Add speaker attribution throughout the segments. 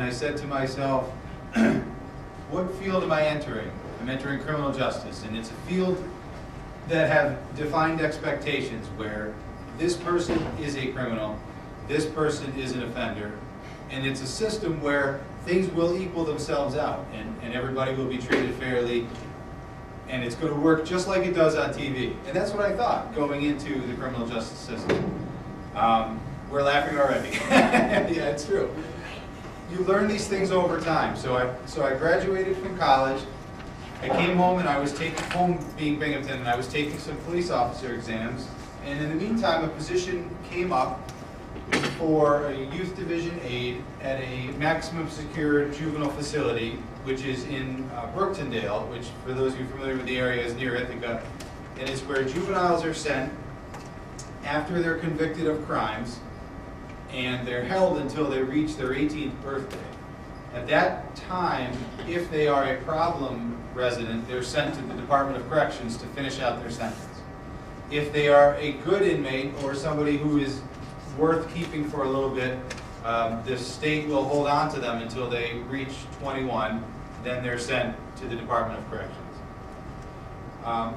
Speaker 1: and I said to myself, what field am I entering? I'm entering criminal justice, and it's a field that have defined expectations where this person is a criminal, this person is an offender, and it's a system where things will equal themselves out, and, and everybody will be treated fairly, and it's going to work just like it does on TV. And that's what I thought going into the criminal justice system. Um, we're laughing already. yeah, it's true. You learn these things over time. So I, so I graduated from college. I came home and I was taking home being Binghamton and I was taking some police officer exams. And in the meantime, a position came up for a youth division aide at a maximum secure juvenile facility, which is in uh, Brooktondale, which for those of you familiar with the area is near Ithaca. And it's where juveniles are sent after they're convicted of crimes and they're held until they reach their 18th birthday. At that time, if they are a problem resident, they're sent to the Department of Corrections to finish out their sentence. If they are a good inmate or somebody who is worth keeping for a little bit, um, the state will hold on to them until they reach 21, then they're sent to the Department of Corrections. Um,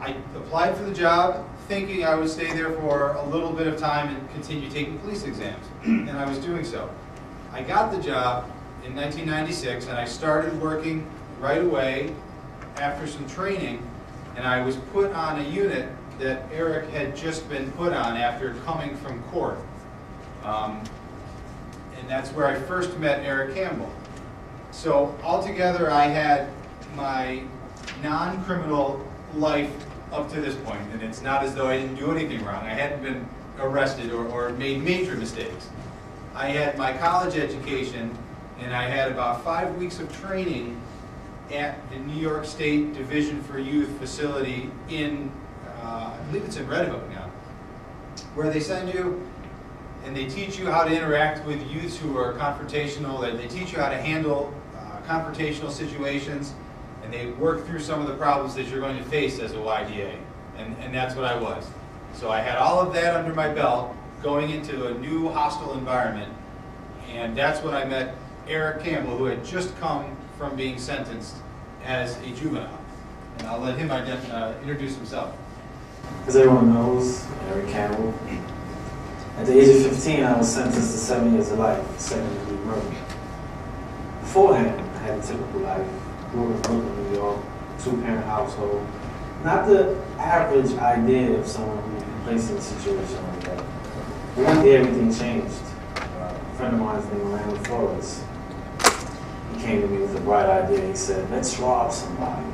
Speaker 1: I applied for the job thinking I would stay there for a little bit of time and continue taking police exams, and I was doing so. I got the job in 1996, and I started working right away after some training, and I was put on a unit that Eric had just been put on after coming from court. Um, and that's where I first met Eric Campbell. So altogether, I had my non-criminal life up to this point, and it's not as though I didn't do anything wrong. I hadn't been arrested or, or made major mistakes. I had my college education, and I had about five weeks of training at the New York State Division for Youth facility in, uh, I believe it's in Red Hook now, where they send you and they teach you how to interact with youths who are confrontational. They, they teach you how to handle uh, confrontational situations and they work through some of the problems that you're going to face as a YDA. And, and that's what I was. So I had all of that under my belt going into a new hostile environment. And that's when I met Eric Campbell, who had just come from being sentenced as a juvenile. And I'll let him uh, introduce himself.
Speaker 2: As everyone knows, Eric Campbell. At the age of 15, I was sentenced to seven years of life, seven second degree murder. Beforehand, I had a typical life in Brooklyn, New York, two-parent household. Not the average idea of someone who placed in a situation like that. One day everything changed. Uh, a friend of mine's named Orlando Flores. He came to me with a bright idea. He said, let's rob somebody.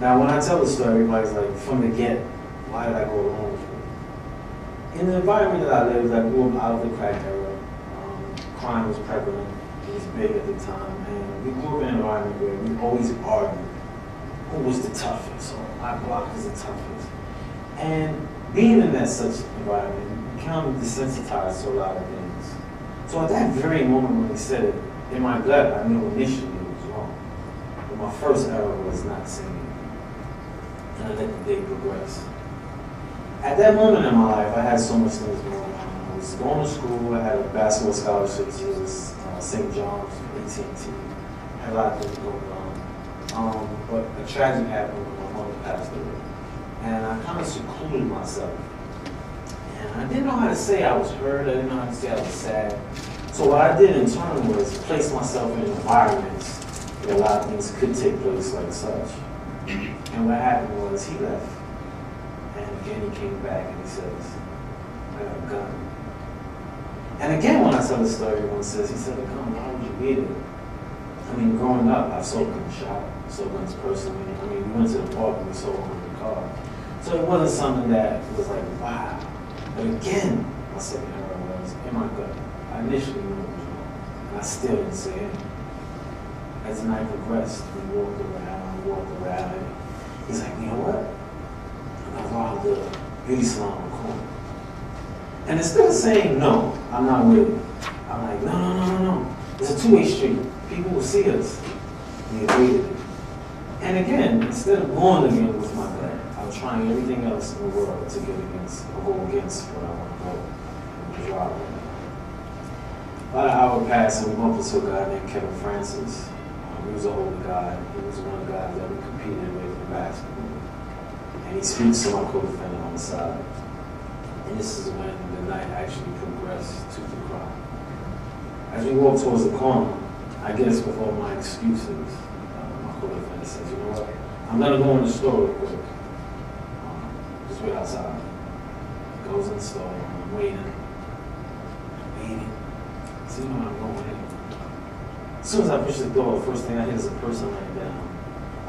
Speaker 2: Now, when I tell the story, everybody's like, from the get, why did I go along? In the environment that I lived, I grew up out of the crack era. Um, crime was prevalent. It was big at the time. We grew up in an environment where we always argued who was the toughest or my block is the toughest. And being in that such environment, you of desensitized to a lot of things. So at that very moment when he said it, in my gut, I knew initially it was wrong. But my first error was not saying it. And I let the day progress. At that moment in my life, I had so much things going on. I was going to school, I had a basketball scholarship to uh, St. John's, AT&T a lot of things going on. Um, but a tragedy happened when my mother passed away. And I kind of secluded myself. And I didn't know how to say I was hurt, I didn't know how to say I was sad. So what I did in turn was place myself in environments where a lot of things could take place like such. And what happened was he left. And again he came back and he says, I got a gun. And again when I tell the story, everyone says, he said, a gun, why would you get it? I mean, growing up, I sold guns shop, sold guns personally. I mean, we went to the park and we sold in the car. So it wasn't something that was like, wow. But again, my second error was in my gut. I initially knew it was wrong, and I still didn't say it. As the night progressed, we walked around, we walked around, and he's like, you know what? I robbed the beauty salon on the corner. And instead of saying, no, I'm not with it, I'm like, no, no, no, no, no. It's a two-way street people will see us. We avoided it. And again, instead of going to again with my gut, I'm trying everything else in the world to get against or go against what I want to go and drive. About an hour passed and we bumped into a guy named Kevin Francis. Um, he was an older guy. He was one of the guys that we competed with in basketball. And he speaks to my co-defendant on the side. And this is when the night actually progressed to the crime. As we walked towards the corner, I guess with all my excuses, uh, my co-defendant says, you know what, I'm gonna go in the store real quick. Um, just wait outside. Goes in the store, I'm waiting, waiting. See when I'm going in. As soon as I push the door, the first thing I hear is a person laying down.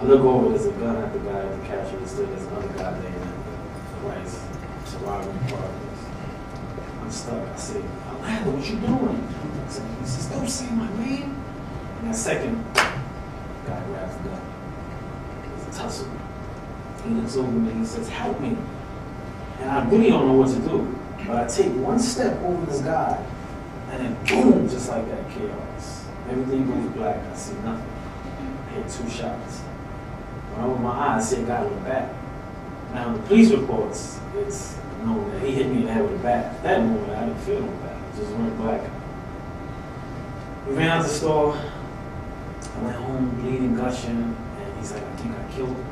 Speaker 2: I look over, there's a gun at the guy at the cash register, there's another guy laying at the rice, surviving progress. I'm stuck. I say, Orlando, what you doing? He says, don't say my name. In that second, guy grabs the gun. It's a tussle. He looks over me, and he says, help me. And I really don't know what to do. But I take one step over this guy, and then boom, just like that, chaos. Everything goes black. I see nothing. I hit two shots. When I open my eyes, I see a guy with a bat. Now, the police reports, it's known that he hit me in the head with a bat. At that moment, I didn't feel no bat. It just went black. We ran out the store. I went home bleeding, gushing, and he's like, I think I killed him.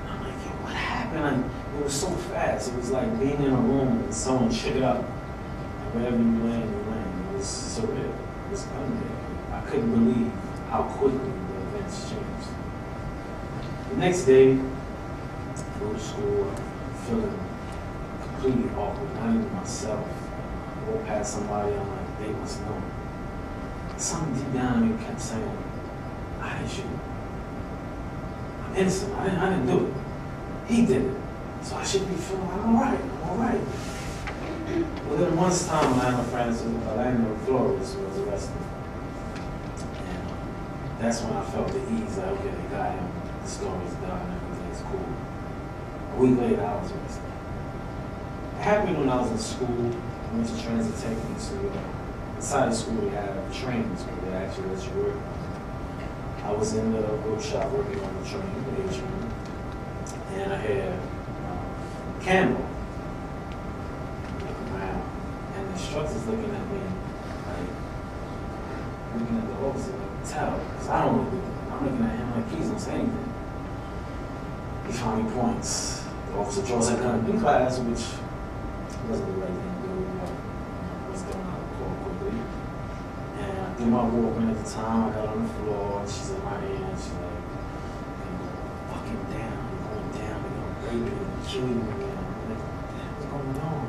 Speaker 2: And I'm like, yo, what happened? And it was so fast. It was like being in a room and someone shook it up. And wherever you land, you land. It was surreal. It was unreal. I couldn't believe how quickly the events changed. The next day, I go to school, I'm feeling completely awkward, not even myself. I past somebody, I'm like, they must know. Something deep down me kept saying, I didn't shoot. I'm innocent. I didn't, I didn't do it. He did it. So I should be feeling like, I'm all right, I'm all right. Well, then once time, Orlando Francis, Orlando Flores was arrested. And that's when I felt the ease, like, okay, they got him, the story's done, everything's cool. A week later, I was arrested. It happened when I was in school, I went to transit technique, so uh, inside of school, we have trains where they actually let you work. I was in the workshop working on the train, the A train, and I had uh, a camera. Look around, and the instructor's looking at me, like, looking at the officer, like, tell, because I don't to. I'm looking at him like, please don't say anything. He finally points. The officer draws a gun in class, which doesn't the right thing to do, but I was thrown out of court quickly. I my Walkman at the time, I got on the floor, and she's in my hand, she's like, "You're going fucking down, going down, you're gonna rape you, and kill you again. I'm like, "Damn, what's going on?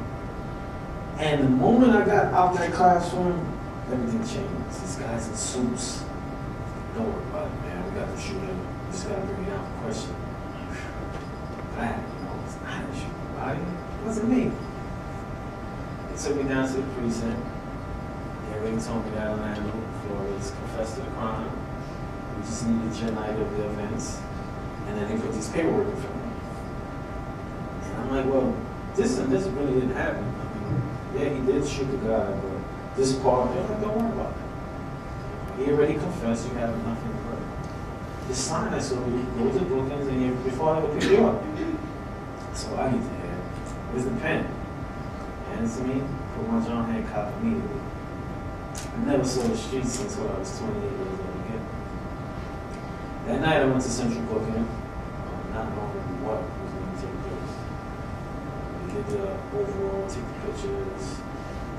Speaker 2: And the moment I got out that classroom, everything changed. These guys in suits, don't worry about it, man, we got the shooter, we just gotta bring it out for question. Glad, you know, it's not a shooter, right? It wasn't me. They took me down to the precinct. They told me that Orlando Flores confessed to the crime. We just needed your night of the events. And then they put these paperwork in front of me. And I'm like, well, this and this really didn't happen. I mean, yeah, he did shoot the guy, but this part, they're like, don't worry about it. He already confessed, you have nothing to worry. The sign it so you go to Brookings and you, before I ever pick you up. So I need to have, where's the pen? Hands to me, put my John Hancock immediately. I never saw the streets until I was 28 years old again. That night I went to Central Booking, um, not knowing what was going to take place. We did the overall, take the pictures,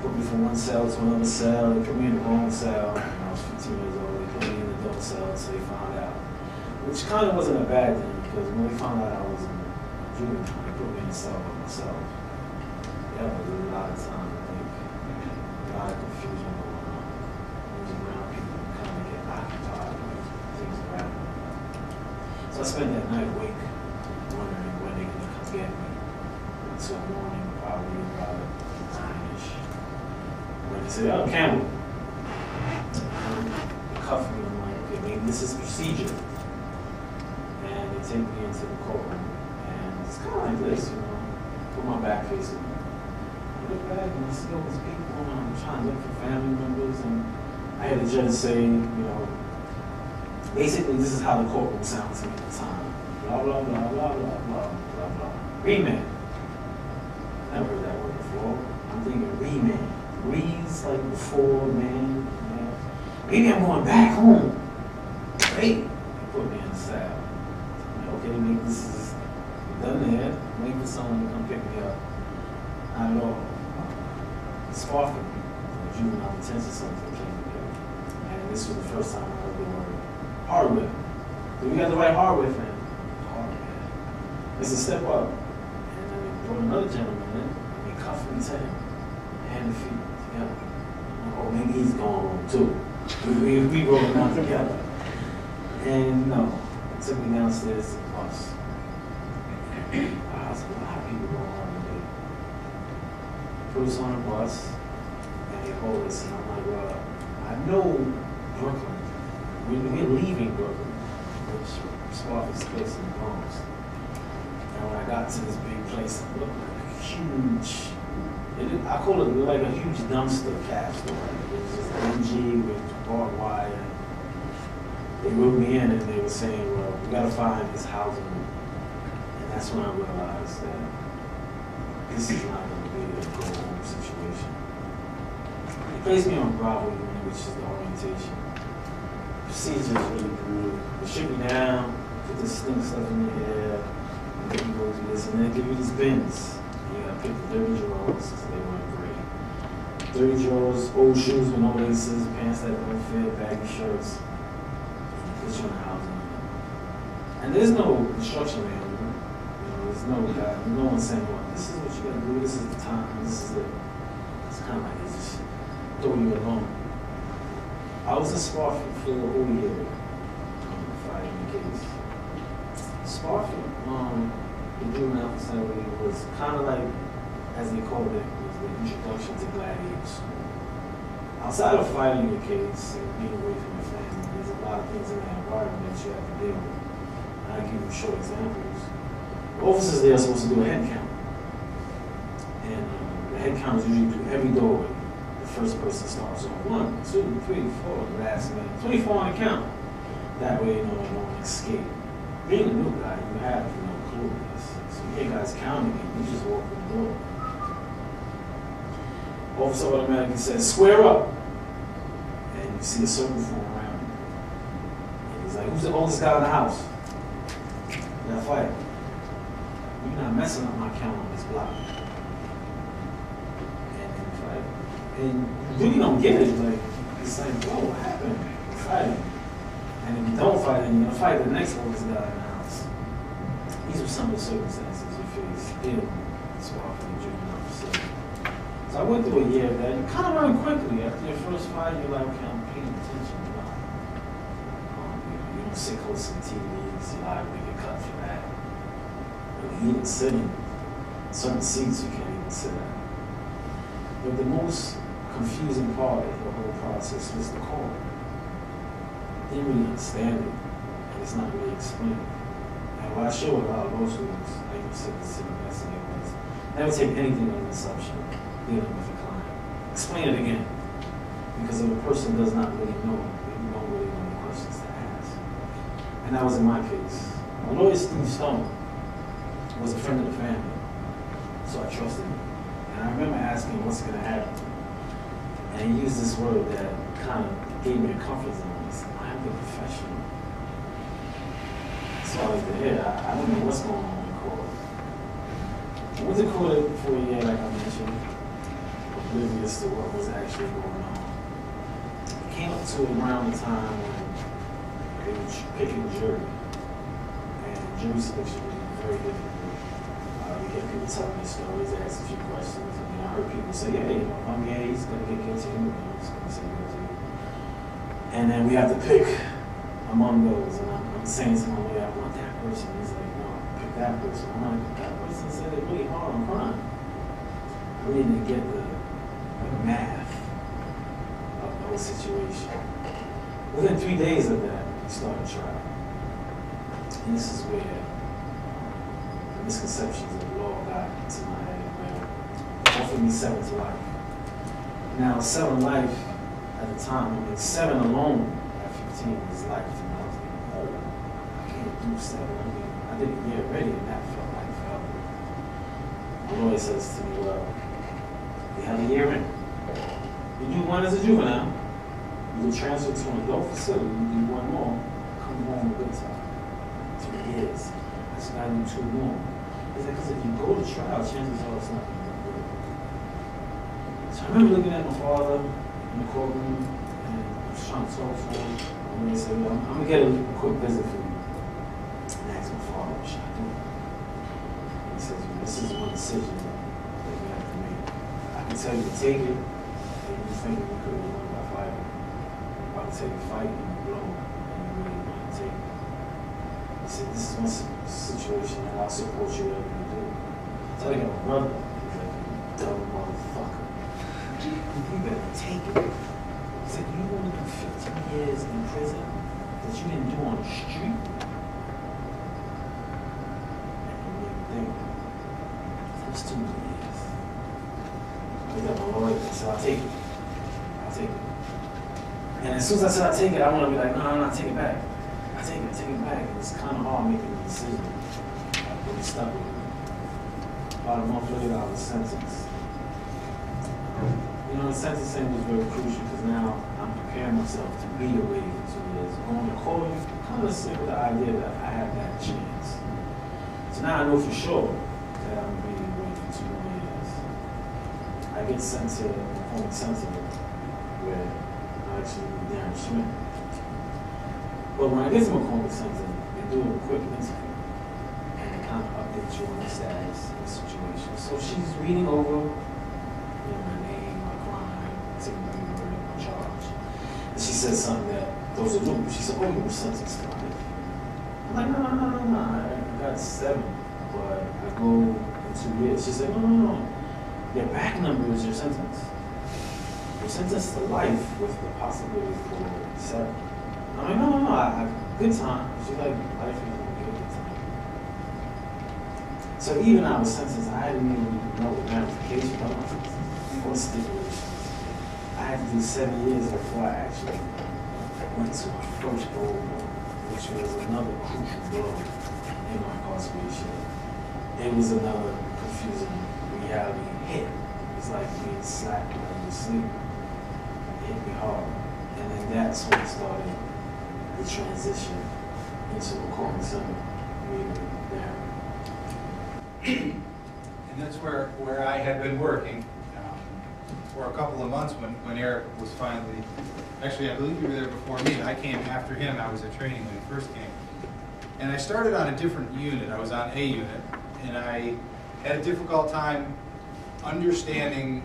Speaker 2: put me from one cell to another cell, they put me in the wrong cell I was 15 years old, they put me in the adult cell until they found out. Which kind of wasn't a bad thing, because when they found out I was in juvenile, they put me in a cell by myself. Yeah, there was a lot of time, I think, a lot of confusion going on. I was around people who kind of get occupied with things around me. I spent that night awake, wondering when they're gonna come get me. Until morning, probably about nine-ish. When they say, oh, Campbell. Um, They cuff me, I'm like, okay, maybe this is procedure. And they take me into the courtroom, and it's kind of like this, you know, put my back facing. I look back and I see all these people, and I'm trying to look for family members, and I had the judge say, you know, basically this is how the courtroom sounds to me at the time. Blah, blah, blah, blah, blah, blah, blah, blah. Remand. Never heard that word before. I'm thinking remand. breeze like before, man. man. Maybe I'm going back home. Great. They put me in the saddle. Like, okay, maybe this is done there. Waiting for someone to come pick me up. Not at all. Sparking me. The juvenile detention center came here. And this was the first time I heard the word hardware. So we got the right hardware fan. Hardware. It's a step up. And then they brought another gentleman in. And they cuffed him. Hand and feet together. Oh, maybe he's going home too. We, we, we rolling down together. And no, it took me downstairs to the bus. I was like, how people go home today? Put us on a bus, and they hold us, and I'm like, well, I know Brooklyn. We, we're leaving Brooklyn, Sparky's place in the Bronx. And when I got to this big place, it looked like a huge, it, I call it like a huge dumpster cash store. It was just dingy with barbed wire. They moved me in and they were saying, well, we gotta find this housing. And that's when I realized that this is not gonna be a go home situation. They placed me on Bravo which is the orientation. Is really good. They strip you down, put this stink stuff in your hair, and then you go do this, and then give you these bins. You gotta pick the dirty drawers, because they weren't great. Dirty drawers, old shoes with no laces, pants that don't fit, baggy shirts. Put you in the housing. And there's no instruction manual. You know, there's no guy, no one saying, well, this is what you gotta do, this is the time, this is it. It's kind of like they just throw you alone. I was in Spofford for a whole year, um, the case. Spofford, um, the juvenile facility was kind of like, as they called it, was the introduction to gladiator school. Outside of fighting your case and being away from your family, there's a lot of things in that environment that you have to deal with. And I give you short examples. Officers there are supposed to do a head count. And um, the head count is usually through every doorway. First person starts on one, two, three, four, last man. 24 on the count. That way, you know, no one escape. Being a new guy, you have no clue of this. So you guys counting it, you just walk through the door. Officer automatically says, square up. And you see a circle form around you. And he's like, who's the oldest guy in the house? Now fight. You're not messing up my count on this block. And then fight. And you really don't get it. Like, it's like, whoa, what happened? Fighting. And if you don't fight, then you're gonna fight the next oldest guy in the house. These are some of the circumstances you face in Spofford Juvenile Facility. So I went through a year of that. You kind of learn quickly. After your first fight, you're like, okay, I'm paying attention a lot. Um, you, know, you don't sit close to the TVs. You're liable to get cut for that. But even sitting, certain seats you can't even sit at. But the most confusing part of the whole process was the call. Didn't really understand it, and it's not really explained. And what I showed a lot of law students, I even said this to the investigators, never take anything on assumption dealing with a client. Explain it again. Because if a person does not really know, you don't really know the questions to ask. And that was in my case. My lawyer, Steve Stone, was a friend of the family, so I trusted him. And I remember asking what's going to happen. And he used this word that kind of gave me a comfort zone. Said, I'm the professional. So I was there, I, I don't know what's going on in court. I went to court for a year, like I mentioned, oblivious to what was actually going on. It came up to around the time when they were picking jury. And jury selection was very difficult. People telling their stories, they ask a few questions. I mean, I heard people say, hey, you know, I'm gay, he's going to get anyway. He's going to say guilty. And then we have to pick among those. And I'm, I'm saying to my lawyer, I want that person. He's like, no, pick that person. I'm like, that person said they're really hard on crime. I really didn't get the, the math of the whole situation. Within three days of that, we started trial. And this is where the misconceptions of law got into my offered me seven to life. Now, seven life at the time, I mean, seven alone at 15 is life to. I was like, oh, I can't do seven. I mean, I did a year already, and that felt like forever. My lawyer says to me, well, we have a year in. You do one as a juvenile, you get transferred to an adult facility, you do one more, come home a good time. Two years. I just gotta do two more. It's cause if you go to trial, chances are it's not gonna be good. So I remember looking at my father in the courtroom and I was trying to talk to him. And he said, I'm, I'm gonna get a quick visit for you. And I asked my father, what should I do? He says, this is one decision that you have to make. I can tell you to take it, and you think you could have won by fighting. I can tell you to fight and you blow, and you really want to take it. He said, this is my situation and I'll support you whatever you do. So I got a brother, he's like, you dumb motherfucker. You better take it. Said, you want to do 15 years in prison that you didn't do on the street? And he didn't think. That's too many years. I got my lawyer, said, I'll take it. I'll take it. And as soon as I said I'll take it, I want to be like, no, no, no, take it back. Take it, it back. It's kind of hard making the decision. I really stuck with it. About a month later, I was sentenced. You know, the sentencing was very crucial because now I'm preparing myself to be away for two years. Going to court, kind of sick with the idea that I have that chance. So now I know for sure that I'm being away for two years. I get sent to home sensitive where I actually meet Darren Schmidt. But when I get to McCormick Center, they do a quick interview and they kind of update you on the status of the situation. So she's reading over you know, my name, my crime, me murder, my charge. And she said something that those are new. She said, Oh, you were sentenced to life. I'm like, no, no, no, no, no. I got seven, but I go in two years. She said, No, no, no. Your back number is your sentence. You're sentenced to life with the possibility for seven. I'm like, no, no, no, I, I, good time. She's like, life is a good time. So even was sentenced, I didn't even know the ramifications of my stipulations. I had to do seven years before I actually went to my first board, which was another crucial blow in my incarceration. It was another confusing reality hit. It's like being slapped when you sleep. It hit me hard. And then that's when it started the transition into a calling center, there.
Speaker 1: And that's where, where I had been working um, for a couple of months when, when Eric was finally, actually, I believe you were there before me. I came after him. I was at training when he first came. And I started on a different unit. I was on A unit, and I had a difficult time understanding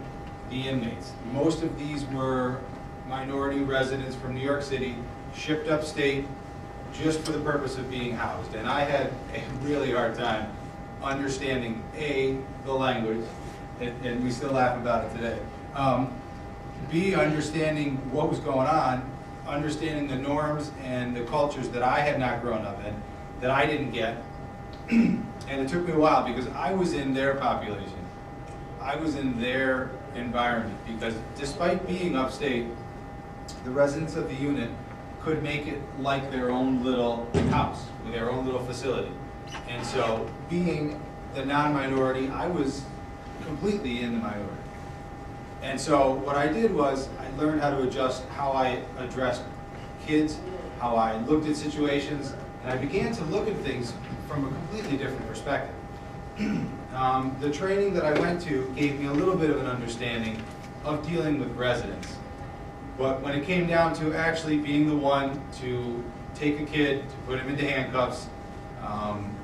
Speaker 1: the inmates. Most of these were minority residents from New York City, shipped upstate just for the purpose of being housed. And I had a really hard time understanding, A, the language, and, and we still laugh about it today. Um, B, understanding what was going on, understanding the norms and the cultures that I had not grown up in, that I didn't get. and it took me a while because I was in their population. I was in their environment because despite being upstate, the residents of the unit could make it like their own little house, with their own little facility. And so, being the non-minority, I was completely in the minority. And so, what I did was, I learned how to adjust how I addressed kids, how I looked at situations, and I began to look at things from a completely different perspective. Um, the training that I went to gave me a little bit of an understanding of dealing with residents. But when it came down to actually being the one to take a kid, to put him into handcuffs, um,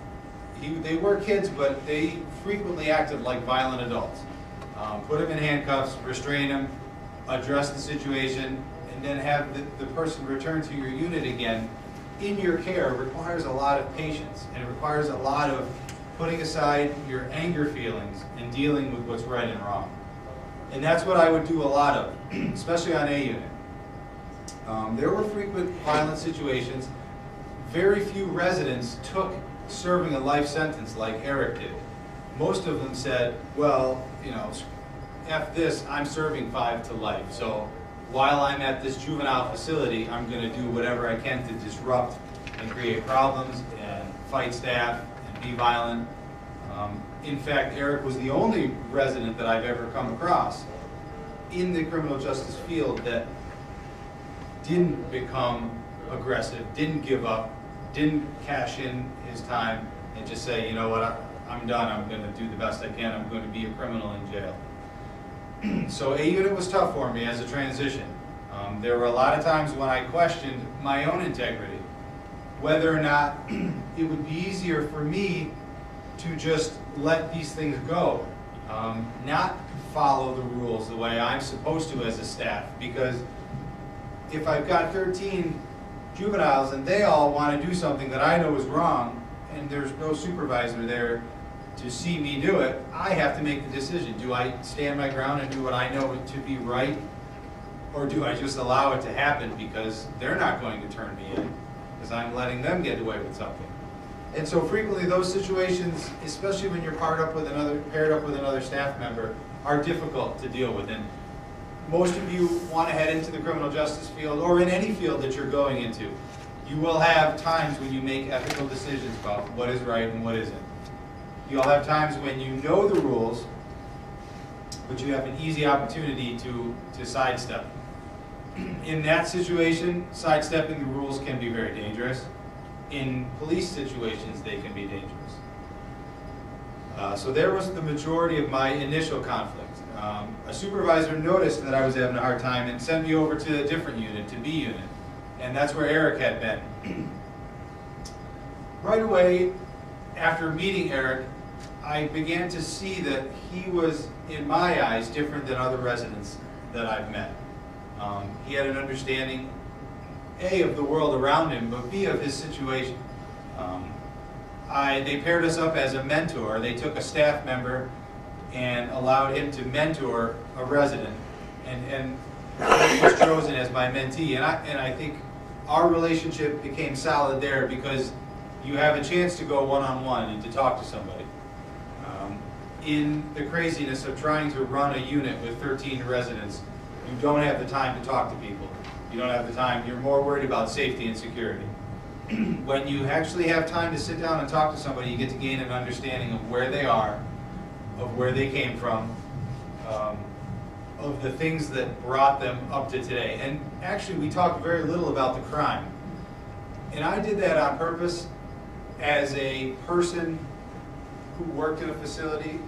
Speaker 1: he, they were kids, but they frequently acted like violent adults. Um, put him in handcuffs, restrain him, address the situation, and then have the, the person return to your unit again in your care requires a lot of patience and it requires a lot of putting aside your anger feelings and dealing with what's right and wrong. And that's what I would do a lot of, especially on A unit. Um, there were frequent violent situations. Very few residents took serving a life sentence like Eric did. Most of them said, well, you know, F this, I'm serving five to life. So while I'm at this juvenile facility, I'm going to do whatever I can to disrupt and create problems and fight staff and be violent. Um, in fact, Eric was the only resident that I've ever come across in the criminal justice field that didn't become aggressive, didn't give up, didn't cash in his time and just say, you know what, I- I'm done, I'm gonna do the best I can, I'm gonna be a criminal in jail. So A unit was tough for me as a transition. Um, there were a lot of times when I questioned my own integrity, whether or not it would be easier for me to just let these things go, um, not follow the rules the way I'm supposed to as a staff, because if I've got thirteen juveniles and they all want to do something that I know is wrong, and there's no supervisor there to see me do it, I have to make the decision. Do I stand my ground and do what I know to be right? Or do I just allow it to happen because they're not going to turn me in? Because I'm letting them get away with something. And so frequently those situations, especially when you're paired up with another, paired up with another staff member, are difficult to deal with. And most of you want to head into the criminal justice field or in any field that you're going into. You will have times when you make ethical decisions about what is right and what isn't. You'll have times when you know the rules, but you have an easy opportunity to, to sidestep. In that situation, sidestepping the rules can be very dangerous. In police situations, they can be dangerous. Uh, so there was the majority of my initial conflict. Um, a supervisor noticed that I was having a hard time and sent me over to a different unit, to B unit, and that's where Eric had been. right away, after meeting Eric, I began to see that he was, in my eyes, different than other residents that I've met. Um, he had an understanding, A, of the world around him, but B, of his situation. Um, I, they paired us up as a mentor. They took a staff member and allowed him to mentor a resident. And, and he was chosen as my mentee. And I, and I think our relationship became solid there because you have a chance to go one-on-one and to talk to somebody. Um, in the craziness of trying to run a unit with 13 residents, you don't have the time to talk to people. You don't have the time, you're more worried about safety and security. when you actually have time to sit down and talk to somebody, you get to gain an understanding of where they are, of where they came from, um, of the things that brought them up to today. And actually, we talked very little about the crime. And I did that on purpose as a person who worked in a facility.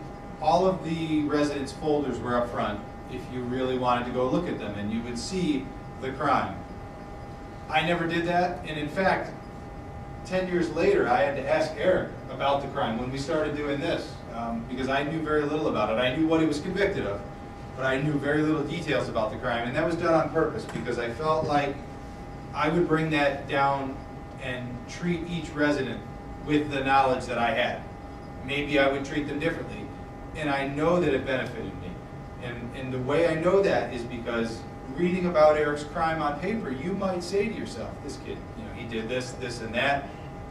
Speaker 1: All of the residents' folders were up front if you really wanted to go look at them, and you would see the crime. I never did that, and in fact, 10 years later, I had to ask Eric about the crime when we started doing this, um, because I knew very little about it. I knew what he was convicted of, but I knew very little details about the crime, and that was done on purpose because I felt like I would bring that down and treat each resident with the knowledge that I had. Maybe I would treat them differently, and I know that it benefited me. And, and the way I know that is because reading about Eric's crime on paper, you might say to yourself, this kid, you know, he did this, this, and that.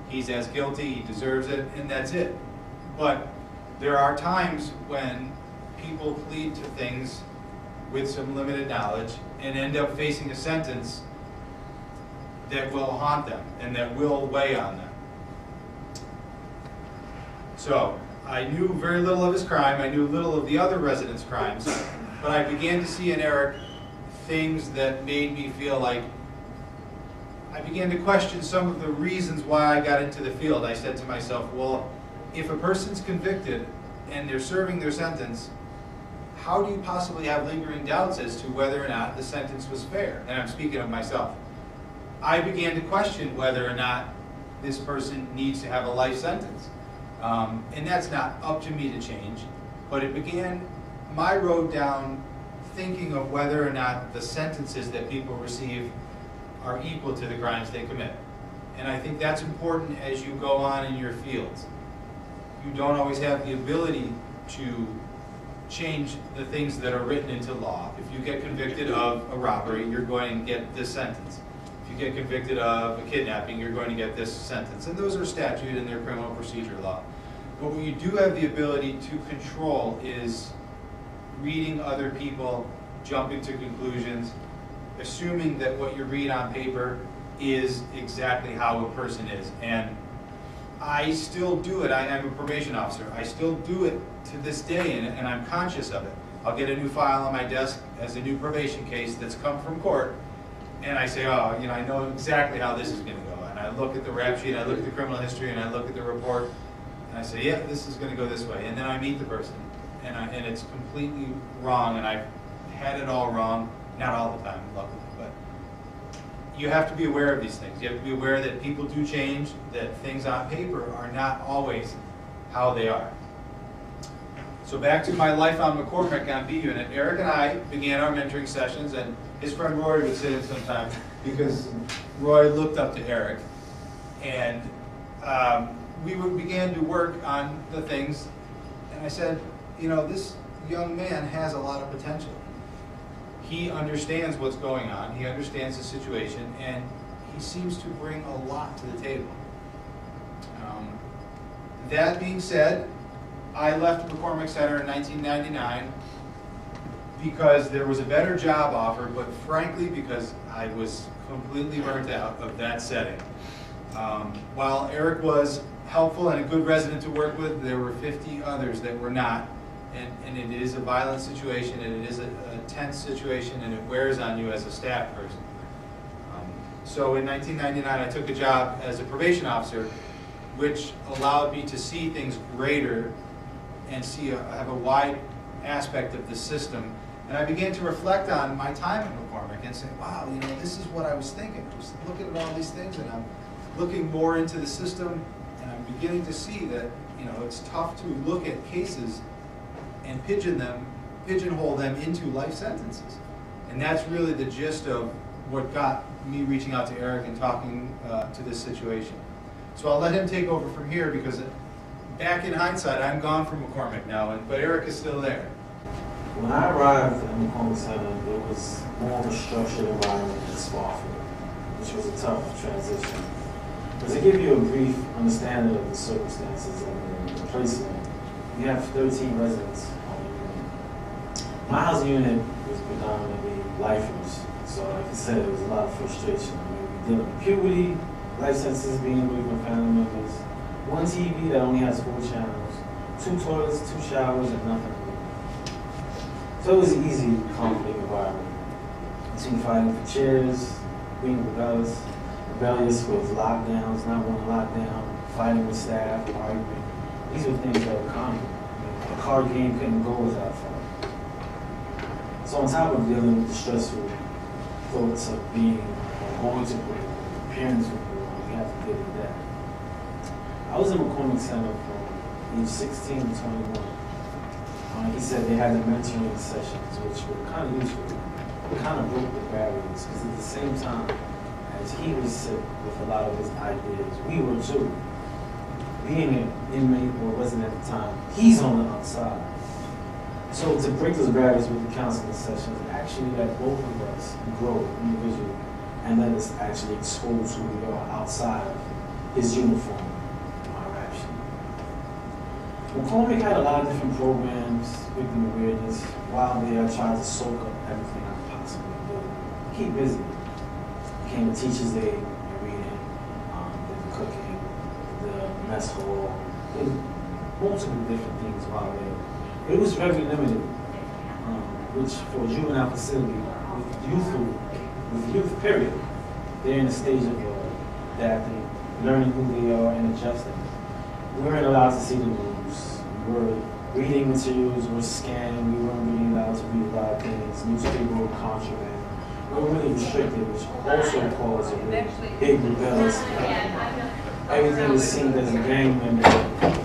Speaker 1: He's as guilty, he deserves it, and that's it. But there are times when people plead to things with some limited knowledge and end up facing a sentence that will haunt them and that will weigh on them. So, I knew very little of his crime, I knew little of the other residents' crimes, but I began to see in Eric things that made me feel like I began to question some of the reasons why I got into the field. I said to myself, well, if a person's convicted and they're serving their sentence, how do you possibly have lingering doubts as to whether or not the sentence was fair? And I'm speaking of myself. I began to question whether or not this person needs to have a life sentence. Um, and that's not up to me to change, but it began my road down thinking of whether or not the sentences that people receive are equal to the crimes they commit. And I think that's important as you go on in your fields. You don't always have the ability to change the things that are written into law. If you get convicted of a robbery, you're going to get this sentence. If you get convicted of a kidnapping, you're going to get this sentence. And those are statute and they're criminal procedure law. But what you do have the ability to control is reading other people, jumping to conclusions, assuming that what you read on paper is exactly how a person is. And I still do it. I, am a probation officer. I still do it to this day, and, and I'm conscious of it. I'll get a new file on my desk as a new probation case that's come from court, and I say, oh, you know, I know exactly how this is gonna go. And I look at the rap sheet, I look at the criminal history, and I look at the report, and I say, yeah, this is gonna go this way. And then I meet the person, and I, and it's completely wrong, and I've had it all wrong, not all the time, luckily, but you have to be aware of these things. You have to be aware that people do change, that things on paper are not always how they are. So back to my life on McCormick on B Unit, Eric and I began our mentoring sessions, and his friend Roy would sit in sometimes because Roy looked up to Eric. And um, we began to work on the things, and I said, you know, this young man has a lot of potential. He understands what's going on, he understands the situation, and he seems to bring a lot to the table. Um, That being said, I left McCormick Center in 1999 because there was a better job offer, but frankly, because I was completely burnt out of that setting. Um, While Eric was helpful and a good resident to work with, there were 50 others that were not. And, and it is a violent situation, and it is a a tense situation, and it wears on you as a staff person. Um, So in 1999, I took a job as a probation officer, which allowed me to see things greater and see, a- have a wide aspect of the system. And I began to reflect on my time at McCormick and say, wow, you know, this is what I was thinking. I was looking at all these things and I'm looking more into the system and I'm beginning to see that, you know, it's tough to look at cases and pigeon them, pigeonhole them into life sentences. And that's really the gist of what got me reaching out to Eric and talking uh, to this situation. So I'll let him take over from here because back in hindsight, I'm gone from McCormick now, and but Eric is still there.
Speaker 2: When I arrived at McCormick Center, it was more of a structured environment than Spofford, which was a tough transition. But to give you a brief understanding of the circumstances and the placement, you have 13 residents. My housing unit was predominantly lifers, so like I said, it was a lot of frustration. I mean, we dealing with puberty, life sentences being away from family members, one TV that only has four channels, two toilets, two showers, and nothing. So it was an easy conflict environment. Between fighting for chairs, being rebellious, rebellious with lockdowns, not wanting lockdown, fighting with staff, arguing. These were things that were common. A card game couldn't go without fight. So on top of dealing with the stressful thoughts of being to prison, appearing to prison, we have to get into that. I was in McCormick Center from age 16 to 21. Uh, he said they had the mentoring sessions, which were kind of useful. It kind of broke the barriers because at the same time as he was sick with a lot of his ideas, we were too. Being an inmate or wasn't at the time, he's on the outside. So to break those barriers with the counseling sessions, actually let both of us grow individually and let us actually expose who we are outside of his uniform, our rap. McCormick had a lot of different programs, victim awareness. While there, I tried to soak up everything I possibly could. Keep busy. Became a teacher's aide in reading, um, did the cooking, the mess hall, did multiple different things while there. It was very limited, um, which for a juvenile facility with youthful, with youth period, they're in a stage of uh, adapting, learning who they are and adjusting. We weren't allowed to see the rules. We were reading materials were scanned. We weren't really allowed to read a lot of things. Newspaper contraband. We were really restricted, which also caused a big rebellious. Everything was seen as a gang member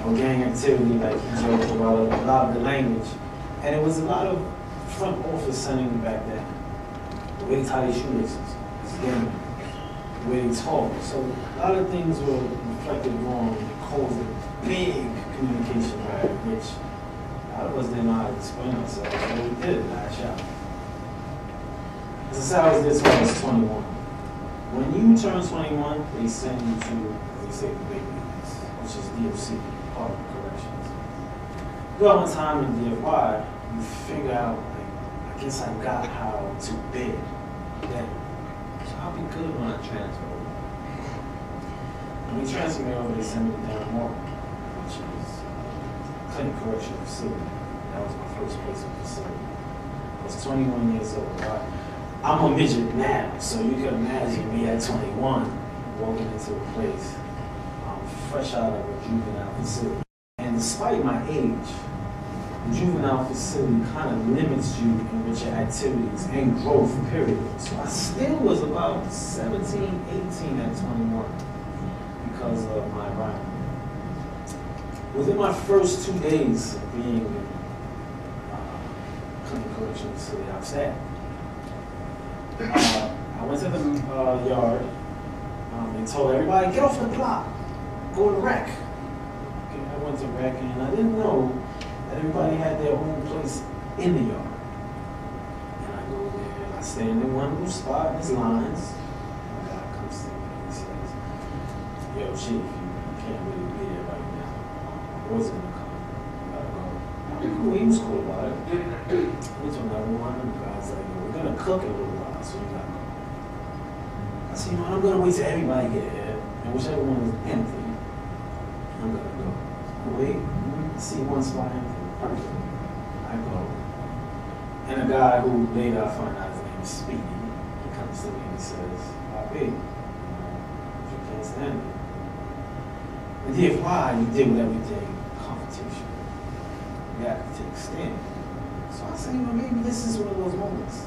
Speaker 2: or gang activity, like he joked about a lot of the language. And it was a lot of front office sending back then. The way they tie their shoelaces, it's gang. The way they. So a lot of things were reflected wrong caused a big communication barrier, which a lot of us how to explain ourselves, but we did lash out. As I said, I was there till I was 21. When you turn 21, they send you to, they say, the big leagues, which is DOC, Department of Corrections. Throughout my time in DFY, you figure out, like, I guess I got how to bid. Then,
Speaker 3: So I'll be good when I transfer over.
Speaker 2: when they transfer me over, they send me to Dannemora, which is uh, Clinton Correctional Facility. That was my first place placement facility. I was 21 years old. I, I'm a midget now, so you can imagine me at 21 walking into a place fresh out of a juvenile facility. And despite my age, the juvenile facility kind of limits you in with your activities and growth, period. So I still was about 17, 18 at 21 because of my environment. Within my first two days of being in uh, Clinton Correctional Facility, I was. Uh, I went to the uh, yard um, and told everybody, get off the block, go to rec. Okay, I went to rec and I didn't know that everybody had their own place in the yard. And I go there and I stand in one little spot his lines. My guy comes to me and he says, Yo, chief, you can't really be there right now. Boys gonna come. You gotta go. Cool. He was cool about it. Went to another one and the guy's like, we're gonna cook in a little while, so you gotta go. I said, you know I'm gonna wait till everybody get here. And whichever one is empty, I'm gonna go. I wait, see one spot empty. I go. And a guy who later I find out his name is Speedy, he comes to me and he says, Bobby, you know, you can't stand it. And if why you deal with everything competition. You have to take a stand. So I said, you know, maybe this is one of those moments.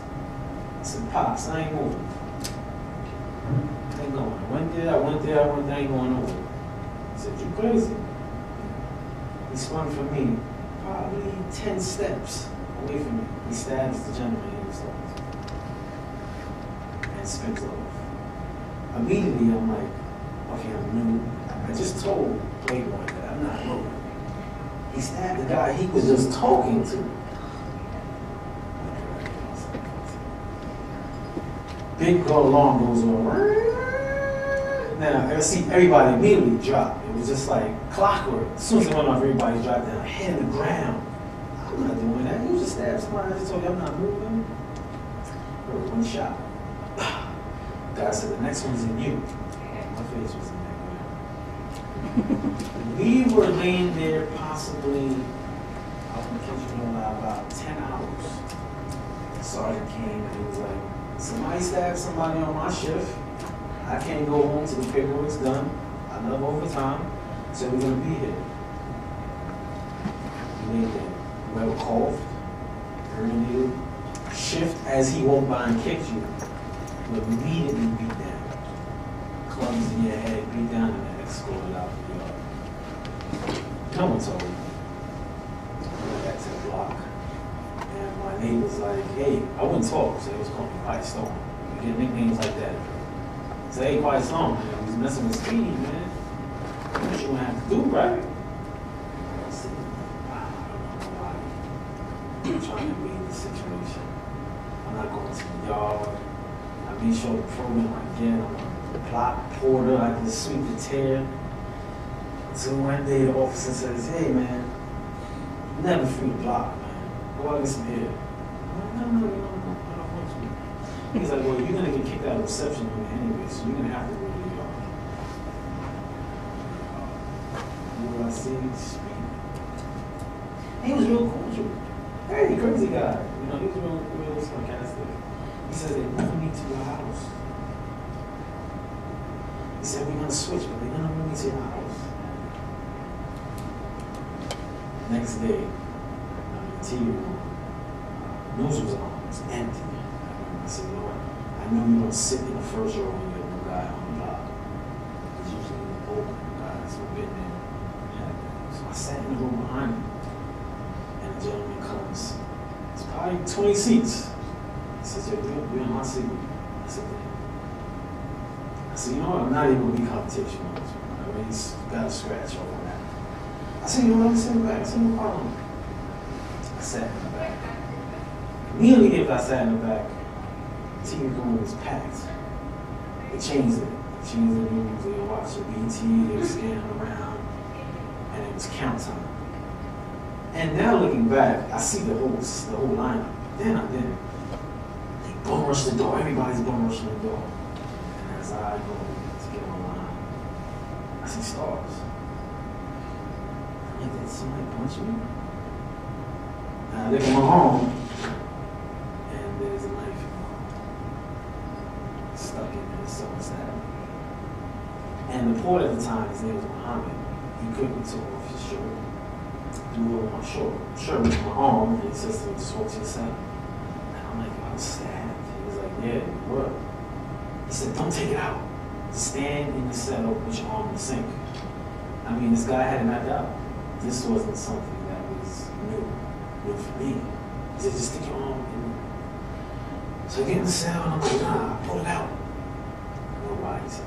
Speaker 2: I said, Pops, I ain't moving. I ain't going. I went there, I went there, I went there, I ain't going nowhere. He said, you crazy. He spun for me probably 10 steps away from me. He stabs the gentleman was talking to. And spins off. Immediately, I'm like, okay, I'm new. I just told Playboy that I'm not moving. He stabbed the guy he was just talking to. Big girl alarm goes on. Now, I see everybody immediately drop. It was just like clockwork. As soon as it went off, everybody dropped down, to the ground. I'm not doing that. You just stabbed somebody. I just told you I'm not moving. Bro, one shot. God said, the next one's in you. My face was in that ground. we were laying there possibly, I was in the kitchen about 10 hours. The sergeant came and he was like, somebody stabbed somebody on my shift. I can't go home till the paperwork's done. I love overtime, so we're gonna be here. We laid there. Whoever coughed, urinated, shift as he walked by and kicked you, would immediately beat down. Clubs in your head, beat down, and escorted out the yard. No one told me. I went back to the block. And my neighbor's like, hey, I wouldn't talk, so they was calling me Quiet Storm. You get nicknames like that. Quiet Storm, man, he's messing with Speedy, man. What you gonna have to do, right? I said, "Wow, I don't know why. I'm trying to read the situation. I'm not going to the yard. I made sure the program get, I'm a plot porter, I can sweep the tear. So one day the officer says, hey man, never free the block, man. Go out and get some hair. No, no, no, no, no, I don't want you. He's like, well, you're gonna get kicked out of reception anyway, so you're gonna have to go to the yard. What I see? He was real cordial. Hey, crazy guy. You know, he was real, real sarcastic. He says they move me to your house. He said we're gonna switch, but they're gonna move me to your house. Next day, I'm in the tea room. News was on. It's empty. I said, know? I know you don't sit in the first row when you're a guy on the block. It's usually the older guys who've been there. So I sat in the room behind him. And a gentleman comes. It's probably 20 seats. He says, you're, you're, in my seat. I said, yeah. I said, you know what? I'm not even going to be competition. I mean, he's got a scratch over that. I said, you know what? I'm sitting back. I said, no problem. I sat in the back. Immediately after I sat in the back, the TV room was packed. They changed it. They changed the rooms. They were watching BT. They scanning around. And it was count time. And now looking back, I see the whole the whole lineup. Then I didn't. They bum rush the door. Everybody's bum rushing the door. And as I go to get online, I see stars. And did somebody punch me? And I look at my home, and there's a knife in my home. Sad. And the port at the time, his name was Muhammad. He quickly took off his shirt, it on my shirt, shirt with my arm, and he says to me, just walk to the. And I'm like, I was stabbed. He was like, yeah, what? He said, don't take it out. Stand in the cell with your arm in the sink. I mean, this guy had knocked out. This wasn't something that was new, new for me. He said, just stick your arm in. So I get in the cell and I'm like, nah, pull it out. Nobody's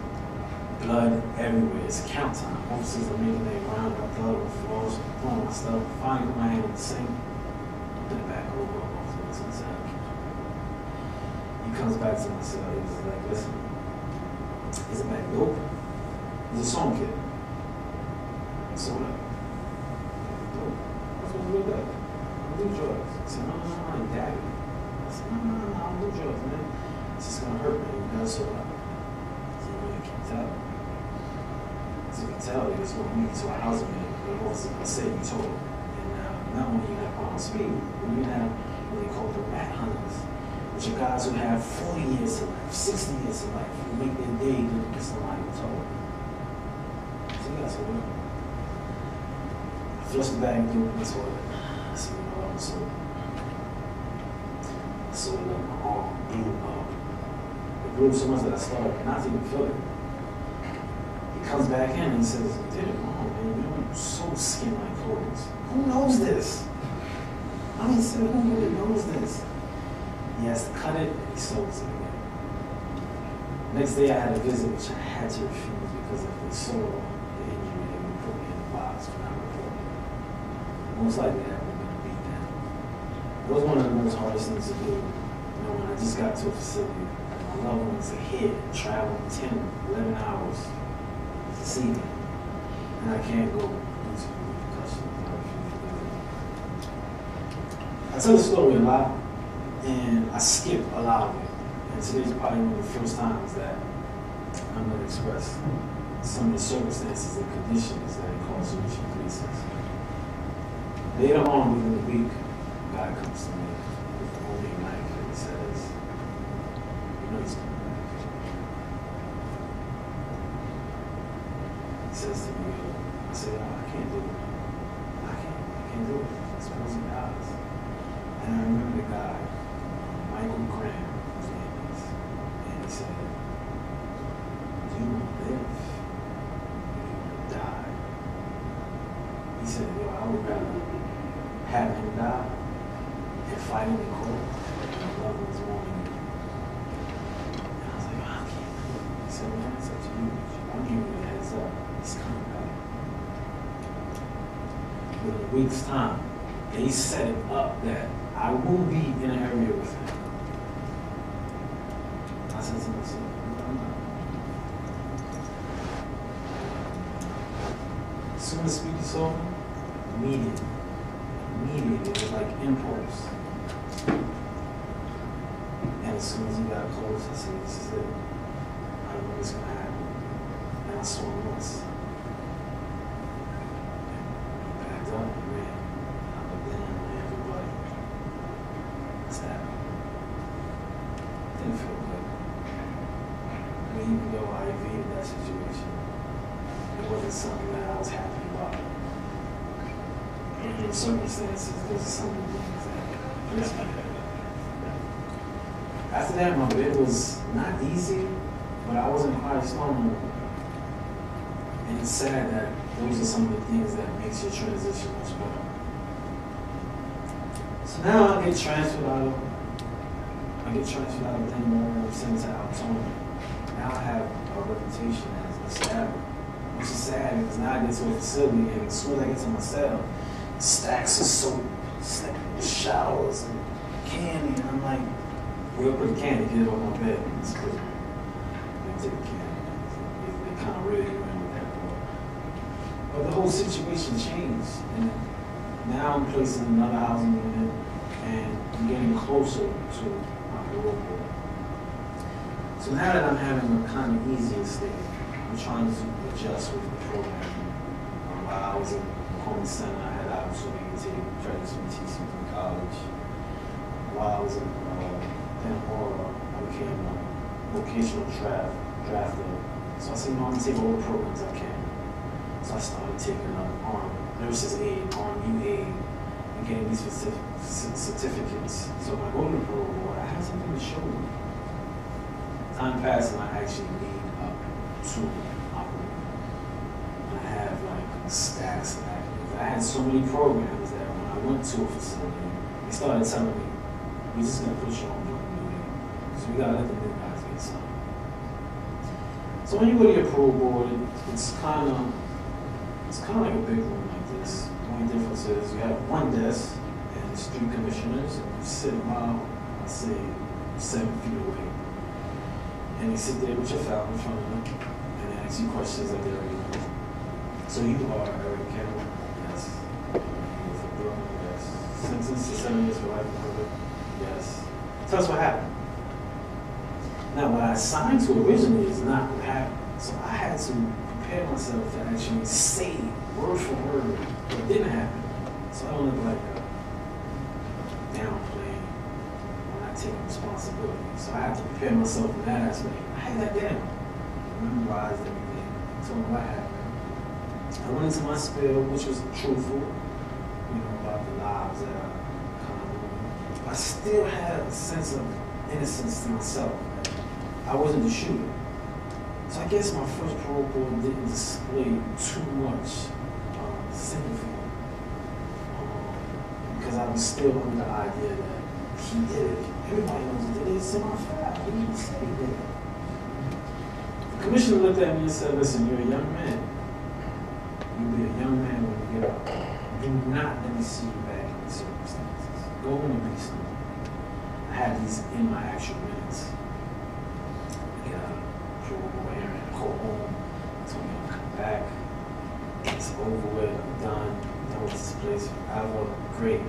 Speaker 2: blood everywhere. It's count time. Officers their round up blood on the floors, throwing my stuff. Put my hand in the sink. Put it back over. Officer inside. He comes back to my cell. He's like, listen, is it back dope? He's a song kid. So what? Dope. What's wrong with? I do drugs. He said, no, no, no, no, daddy. I said, no, no, no, I don't do drugs, man. It's just gonna hurt, man. You gotta sort out. I said, no, you can't tell. As you can tell, he was to meet to a house man, but he wants to say you told. And uh, not only you have on speed, but you have what they call the rat hunters, which are guys who have 40 years to life, 60 years to life, who make their day looking at somebody them. So you guys are well. I flushed the bag, the toilet. I said, you know I'm so. Saw it up my arm, blew up. It blew so much that I started not to even feel it. Comes back in and says, did it wrong, man. You sew skin like clothes. Who knows this? I mean, sir, who really knows this? He has to cut it he sews it again. Next day I had a visit which I had to refuse because if they sore, the injury, they would put me in the box for not reporting. Most likely that would have been beat down. It was one of the most hardest things to do. You know, when I just got to a facility, my loved ones are here, traveling 10, 11 hours see me. And I can't go into repercussions. I tell the story a lot, and I skip a lot of it. And today's probably one of the first times that I'm going to express some of the circumstances and conditions that incarceration faces. Later on within the week, guy comes to me with the homemade knife and says, You know he's coming back. He says to me, I say, oh, I can't do it. I can't, I can't do it. Suppose he dies. And I remember the guy, Michael Graham, his name is, and he said, Do you want to live? Or do you want to die? He said, Yo, I would rather have him die and fight him in court than my loved ones wanting me. And I was like, oh, I can't do it. He said, Man, it's up to you. I'm giving you a heads up. He's coming back. Within a week's time, they set it up that I will be in an area with him. I said to myself. As soon as Speedy saw me, immediately, immediately, it was like impulse. And as soon as he got close, I said, this is it. I don't know what's gonna happen. And I saw him once. He backed up and ran. I looked down and everybody. What's happening? Didn't feel good. I mean, even though I evaded that situation, it wasn't something that I was happy about. And In circumstances, those are some of the things that blessed. After that, my bed was not easy, but I wasn't quite strong. And it's sad that those are some of the things that makes your transition much better. So now I get transferred out of, I get transferred out of Dannemora, I'm sent to Altona. Now I have a reputation as a stabber, which is sad because now I get to a facility and as soon as I get to my cell, stacks of soap, showers and candy, and I'm like, we'll put candy, get it on my bed. It's good. They take the candy. They kind of really in with that part. But the whole situation changed, and now I'm placed in another housing unit, and I'm getting closer to my parole. So now that I'm having a kind of easier stay, I'm trying to adjust with the program. While I was in Coleman Center, I had the opportunity to take credits from TC from college. While I was in uh, Penn I became a vocational draft drafter. So I said, you I'm gonna take all the programs I can. So I started taking up arm nurses aid, arm UA, and getting these certif- certificates. So when I go to the board, I have something to show them. Time passed and I actually lead up operating. Um, I have like stacks of activities. I had so many programs that when I went to a facility, they started telling me, we're just gonna put you on one UA. Because we gotta let the new guys get. So when you go to your parole board, it's kind of it's kind of like a big room like this. The only difference is you have one desk and it's three commissioners, and you sit about, I say, seven feet away. And you sit there with your file in front of them, and ask you questions like they already know. So you are Eric Campbell, yes. Brooklyn, yes. Sentenced to seven years for life yes. Tell us what happened. Now, what I signed to originally is not what happened. So I had to prepare myself to actually say word for word what didn't happen. So I don't look like a downplay when I take responsibility. So I have to prepare myself in that aspect. I had that down. Memorized everything. Told me what happened. I went into my spiel, which was truthful, you know, about the lives that I I still had a sense of innocence to myself. I wasn't the shooter. So I guess my first parole board didn't display too much uh, sympathy um, because I was still under the idea that he did it. Everybody it. The commissioner looked at me and said, listen, you're a young man. You'll be a young man when you get out. Do not let me see you back in these circumstances. Go home and be something. I had these in my actual minutes. I get over here and go home. Told me I'll come back. It's over with. I'm done. Done with this place forever. Great.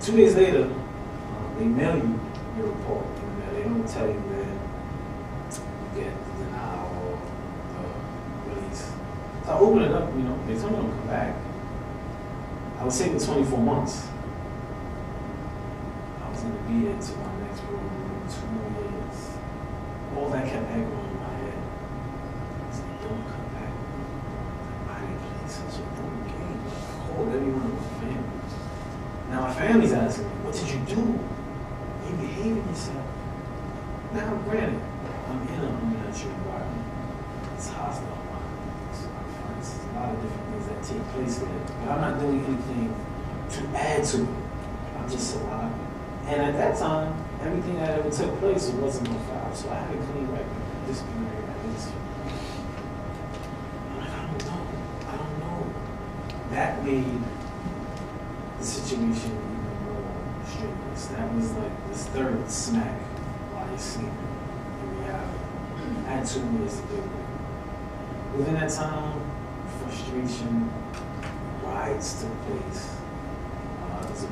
Speaker 2: Two days later, they mail you your report. in mail. They don't tell you that you get the denial or the release. So I open it up, you know, they told me I'm come back. I was taking 24 months. I was gonna be into my next program in two more years. All that kept echoing in my head. I said, don't come back. Why they play such a dumb game? I called every one of my family. Now my family's asking me, what did you do? Behaving yourself. Now granted, I'm in a unnatural environment. It's hostile environment. It's a lot of different things that take place there. But I'm not doing anything to add to it. I'm just surviving. And at that time, everything that ever took place wasn't my file. So I had a clean record. Disciplinary like, I don't know. I don't know. That made the situation even more strenuous. That this third smack while you're sleeping in reality. I had two years to deal with it. Within that time, frustration, riots took place. Uh, there was a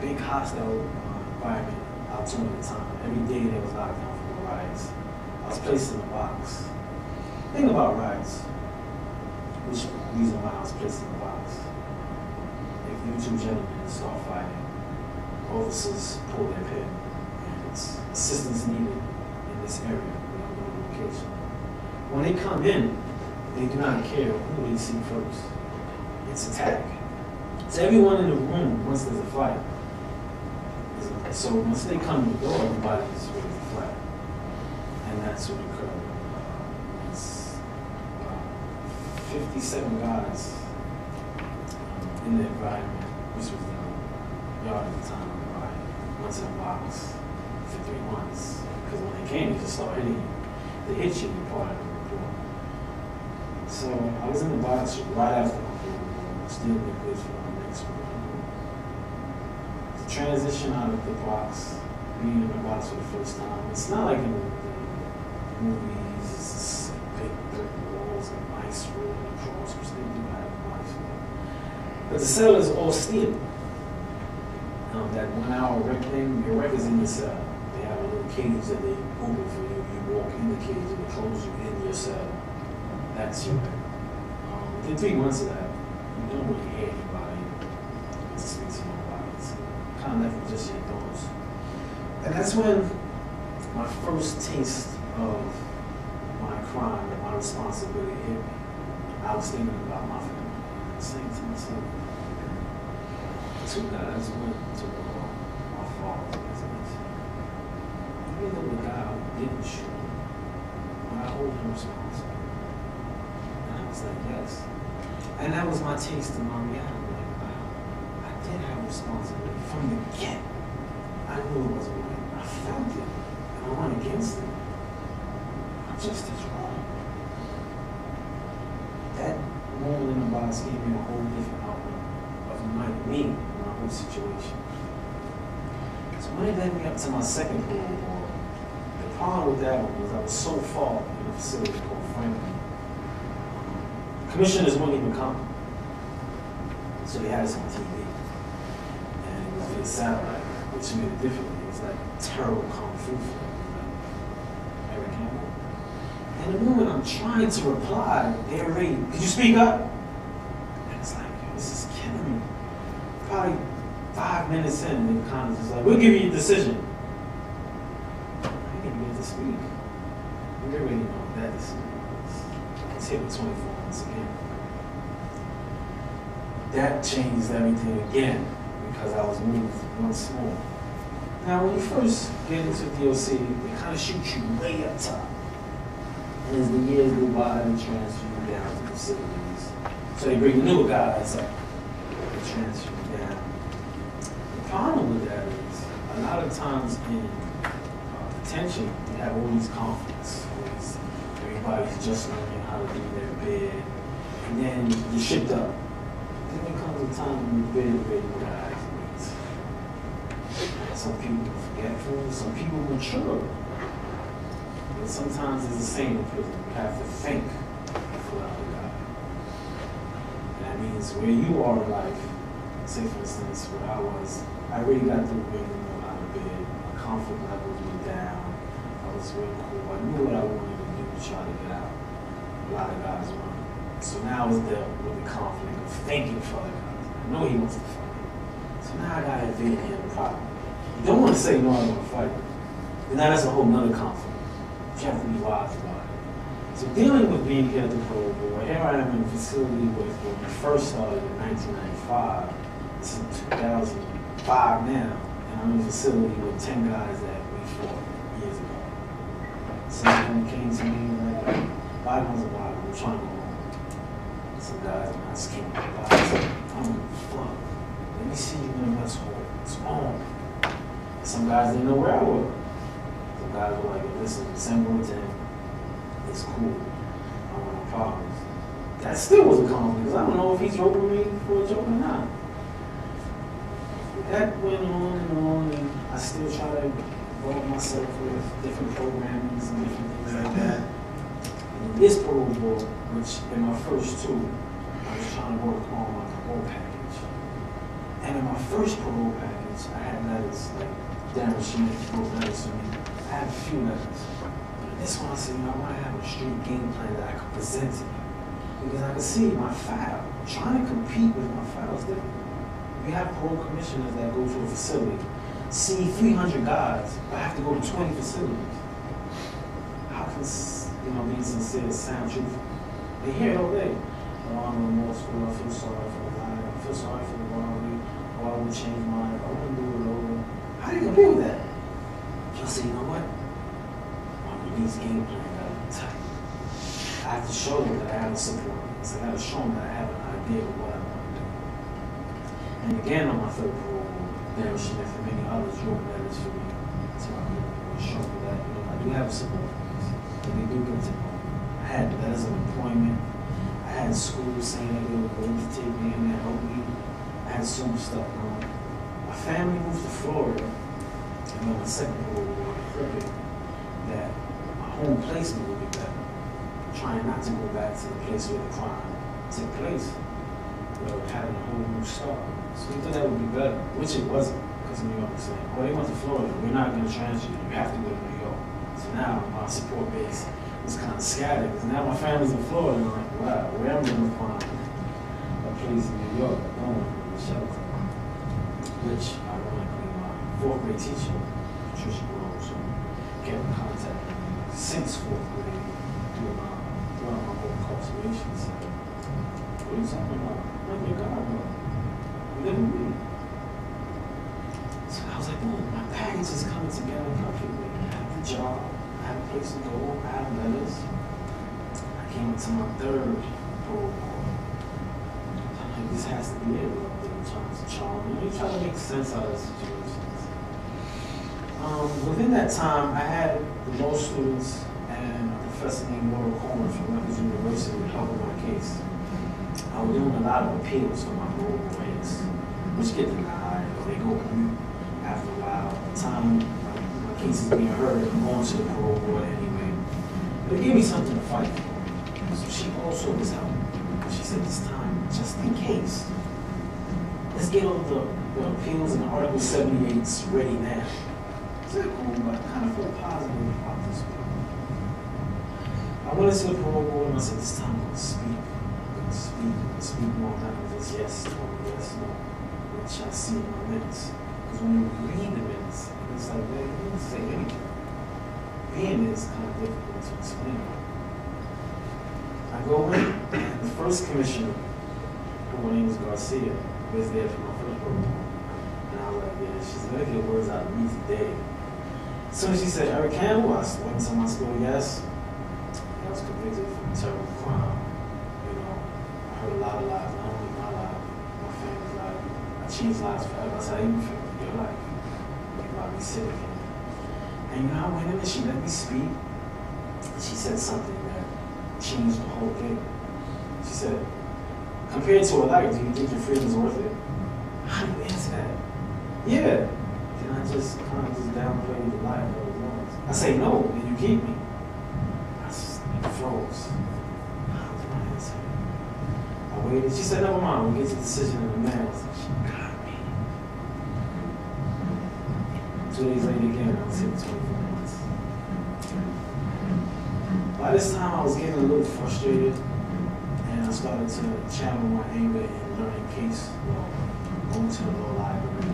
Speaker 2: big hostile uh, environment out during the time. Every day there was lockdown for the riots. I was placed in a box. Think about riots, which reason why I was placed in a box. If you two gentlemen start fighting, officers pull their pin, and it's assistance needed in this area. Location. When they come in, they do not care who they see first. It's attack. So everyone in the room, once there's a fight, so once they come to the door, everybody's ready to fight. And that's what occurred. Uh, it's about 57 guys um, in the environment, yard at the time the riot. Once in a box for three months. Because when they came, they just saw you. They hit you, you're part of the report. So I was in the box right after my report, still be good for my next one. The transition out of the box, being in the box for the first time, it's not like in the, the movies, it's big brick walls and ice rolling across, which they do have ice. But the cell is all steel. Um, that one hour rec thing, your rec is in the cell. They have a little cage that they open for you. You walk in the cage and they close you in your cell. That's your rec. Um, Within three months of that, you don't really hear anybody to speak to nobody. It's kind of left with just your thoughts. And that's when my first taste of my crime and my responsibility hit me. I was thinking about my family. Saying to myself, two guys went to war. My father's business. Even though the guy didn't but I hold him responsible. And I was like, yes. And that was my taste of my reality. Like, wow, I did have responsibility from the get. I knew it wasn't right. I felt it. And I went against it. I'm just as wrong. That moment in the box gave me a whole different outlook of my me, situation. So when it led me up to my second board, the problem with that was I was so far in a facility called Franklin. Commissioners wouldn't even come. So they had us on TV. And it was via satellite, which made it difficult. It was like terrible kung fu film. Eric Campbell. And the moment I'm trying to reply, they're ready. Could you speak up? 10 in Congress is like, we'll give you a decision. I can give this week. We're really not that decision. Let's hit with 24 once again. That changed everything again because I was moved once more. Now, when you first get into DOC, they kind of shoot you way up top. And as the years go by, they transfer you down to facilities. So they bring the newer guys up. They transfer problem with that is, a lot of times in uh, detention, you have all these conflicts. Everybody's just learning how to do their bid. And then you're shipped up. Then there comes a time when you're bid ready guys. Some people are forgetful, some people mature. And sometimes it's the same in prison. You have to think before God. And that means where you are in life, say for instance, where I was, I really got the waking out of bed. My comfort levels went down. I was really cool. I knew what I wanted to do to try to get out. A lot of guys were. So now I was dealt with the conflict of thinking for other guys. I know he wants to fight. So now I gotta invade him properly. You don't wanna say no, I wanna fight. And now that's a whole nother conflict. You have to be wise about it. So dealing with being here at the parole board, here I am in a facility with when we first started in 1995. This 2000 five now, and I'm in the facility with 10 guys that we fought years ago. Some of them came to me, like, five months ago. I'm trying to go home. Some guys are not scared guys. I'm like, fuck, let me see you in the mess hall. It's on. Some guys didn't know where I was. Some guys were like, listen, send one. It's cool. I don't have problems. That still was a conflict, I don't know if he's roping me for a joke or not. That went on and on, and I still try to involve myself with different programs and different things like that. This parole which in my first two, I was trying to work on my parole package. And in my first parole package, I had letters like Darren Schmidt wrote letters to me. I had a few letters. But this one I said, you know, I want to have a street game plan that I could present to you. Because I could see my file. Trying to compete with my file is difficult. You have parole commissioners that go to a facility, see 300 guys, but have to go to 20 facilities. How can, you know, being sincere sound truthful? They hear it all day. Oh, I'm remorseful, I feel sorry for the guy, I feel sorry for the robbery, oh, I would change my I wouldn't do it over. How do you compare with that? You'll say, you know what? My release game plan got tight. I have to show them that I have a support. So I got to show them that I have an idea of what I do. And again, on my third parole, Darren Smith and many others wrote letters for me to my people and show me that, you know, I do have a support. And they do get to know. I had letters of employment. I had schools saying that they were going to take me in and help me. I had so much stuff going. My family moved to Florida. And then my second parole board crooked that my home placement would be better. Trying not to go back to the place where the crime took place. But having a whole new start. So we thought that would be better, which it wasn't. Because New York was saying, oh, they went to Florida. We're not going to transfer you. You have to go to New York. So now my support base was kind of scattered. Because now my family's in Florida, and I'm like, wow, where am I going to find a place in New York? I don't want to shelter. Which, ironically, my fourth grade teacher, Patricia Rose, who kept in contact since fourth grade through my, throughout my whole incarceration, said, what are you talking about? Like God, So I was like, boom, my package is coming together perfectly. I have the job, I have a place to go, I have letters. I came up to my third parole. I'm like, this has to be it. I'm trying to charm you. You try to make sense out of situations. Um, within that time, I had the law students and a professor named Laura Coleman from Rutgers University helping my case. I was doing a lot of appeals for my parole boards, which get denied or they go after a while. The time my, case is being heard, I'm going to the parole board anyway. But it gave me something to fight for. So she also was helping. She said, this time, just in case, let's get all the, the appeals and Article 78s ready now. Said, cool, but I kind of feel positive about this one. I went into the parole board and I said, this time I'm going to speak. I'm going to speak. I'm going to speak more than yes, no, yes, no. Which I see my minutes. Because when you read the minutes, it's like, man, you didn't say anything. It is kind of difficult to explain. I go in, the first commissioner, her name is Garcia, was there for my first parole. And I was like, yeah, she's gonna get words out of me today. So she said, Eric Campbell, I went to my school, yes. I was convicted for a terrible crime. You know, I heard a lot of lies, not only my life, my family's life. I changed lives forever. I I even feel your life. You brought me sick again. And you know, I went in and she let me speak. She said something that changed the whole thing. She said, compared to a life, do you think your freedom's worth it? How do you answer that? Yeah. Then I just kind of just downplay the life that was. I say no, then you keep me. I just froze. How was my answer? I waited. She said, never mind, we'll get the decision in the mail. I said, she got me. Two days later again, I was here for 24 months. By this time, I was getting a little frustrated, and I started to channel my anger in learning case law, going to the law library,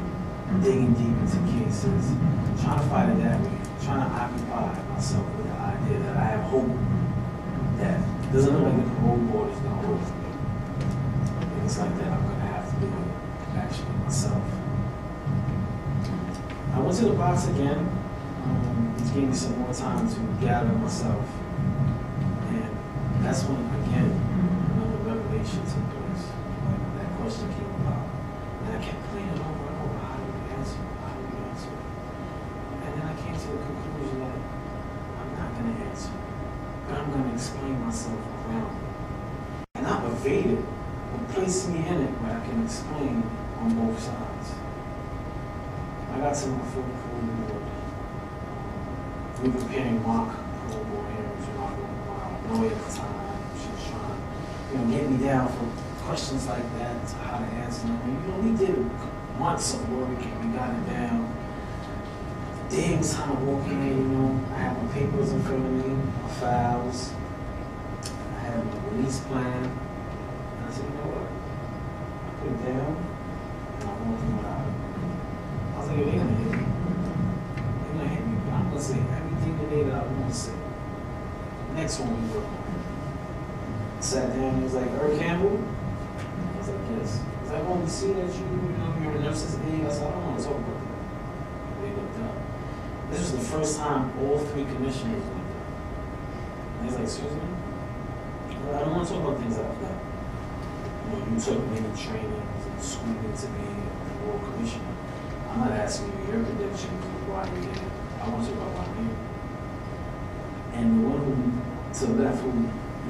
Speaker 2: digging deep into cases, trying to fight it that way, trying to occupy myself with the idea that I have hope that doesn't look like the parole board is going to work for me. Things like that, I'm going to have to do it actually myself. To the box again, um, which gave me some more time to gather myself. And that's when, again, another revelation took place. Like when that question came about. And I kept playing it over and over. How do you answer? How do you answer? And then I came to the conclusion that I'm not going to answer. But I'm going to explain myself around it. And not evade it, but place me in it where I can explain on both sides. I got to my full parole board. Um, we were preparing mock parole board hearings, you know, my lawyer at the time, she was trying, you know, get me down for questions like that, to how to answer them. And, you know, we did months of work and we got it down. The day was time to walk in, know, I have my um, papers in front of me, my files, I have my release plan. And I said, you know what? I put it down and I in without it. I was like, they're gonna hit me. They're gonna hit me, but I'm gonna say everything today that I want to say. Next one we work on. Sat down, and he was like, Eric Campbell? I was like, yes. He's like, oh, we see that you, you know, you're a nurse's aide. I said, I don't want to talk about that. This was the first time all three commissioners looked up. And he's like, excuse me? I don't want to talk about things like that. You know, you took many trainings and schooled me to be a parole commissioner. I'm not asking you your predictions or why you're here. I want to talk about why I'm here. And the one who, to the left, who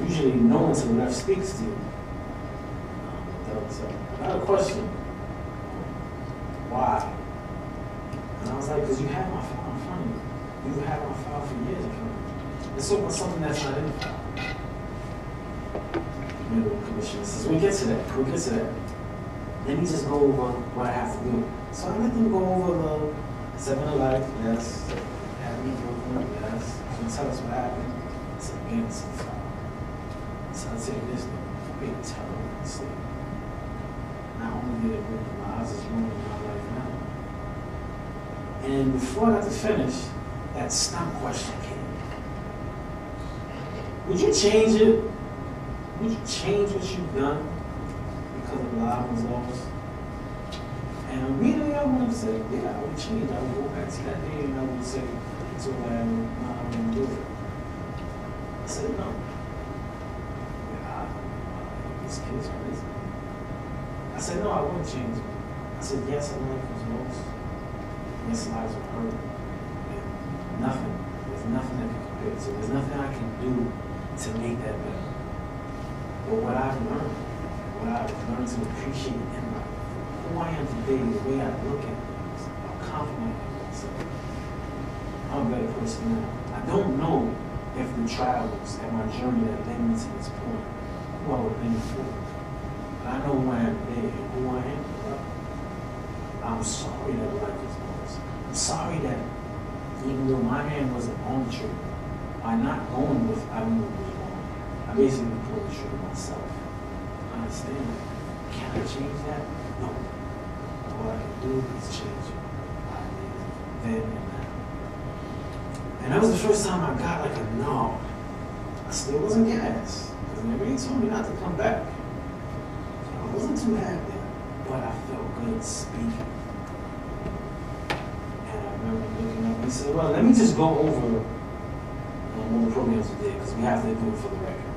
Speaker 2: usually no one to the left speaks to, um, that was, uh, I got a question. Why? Was like, because you have my file in front of you. You have my file for years in front of you. It's so- something that's not in the file. Commissioner says, we'll get to that, we'll get to that. Let me just go over what I have to do. So I let them go over the seven of life, yes. Had me Brooklyn, yes. Can you tell us what happened? it's a foul. So I said, this being terrible sleep. Not only did it ruin lives, it's ruining my. And before I got to finish, that stump question came. Would you change it? Would you change what you've done because of was lost? And immediately I would have said, yeah, I would change. I would go back to that day and I would say, to her, no, I wouldn't do it. I said, no. I, this kid's crazy. I said, no, I wouldn't change it. I said, yes, I life was lost. Lives were hurt. And nothing, there's nothing that can compare to. There's nothing I can do to make that better. But what I've learned, what I've learned to appreciate in life, who I am today, the way I look at things, I'm confident. I'm a better person now. I don't know if the trials and my journey that led me to this point, who I would have been before. But I know who I am today and who I am. I'm sorry that life. I'm sorry that even though my hand wasn't on the trigger, by not going with I knew it was wrong. I basically pulled the trigger myself. I understand. Can I change that? No. All I can do is change it. I did then and now. And that was the first time I got like a no. I still wasn't gas. Because nobody told me not to come back. I wasn't too happy, but I felt good speaking. He said, well, let me just go over um, all the programs we did, because we have to do it for the record.